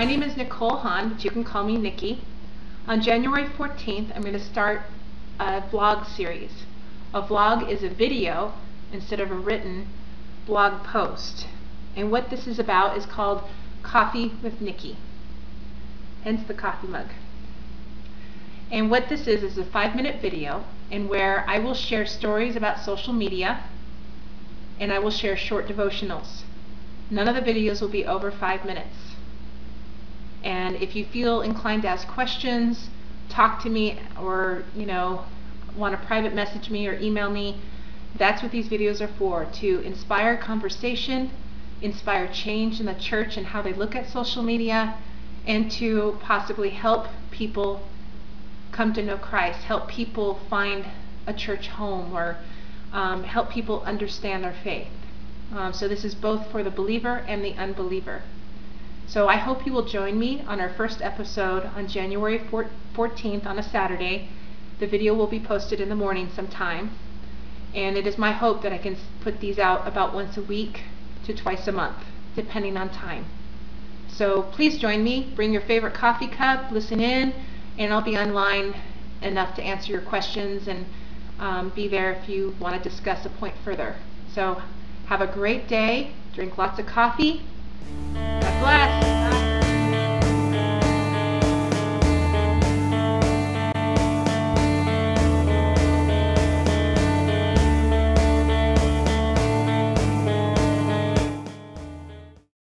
My name is Nikole Hahn, but you can call me Nikki. On January 14th, I'm going to start a vlog series. A vlog is a video instead of a written blog post. And what this is about is called Coffee with Nikki, hence the coffee mug. And what this is is a five minute video in where I will share stories about social media and I will share short devotionals. None of the videos will be over five minutes. And if you feel inclined to ask questions, talk to me, or you know, want to private message me or email me, that's what these videos are for, to inspire conversation, inspire change in the church and how they look at social media, and to possibly help people come to know Christ, help people find a church home, or um, help people understand their faith. Um, so this is both for the believer and the unbeliever. So I hope you will join me on our first episode on January 14th on a Saturday. The video will be posted in the morning sometime. And it is my hope that I can put these out about once a week to twice a month, depending on time. So please join me. Bring your favorite coffee cup, listen in, and I'll be online enough to answer your questions and um, be there if you want to discuss a point further. So have a great day. Drink lots of coffee. God bless.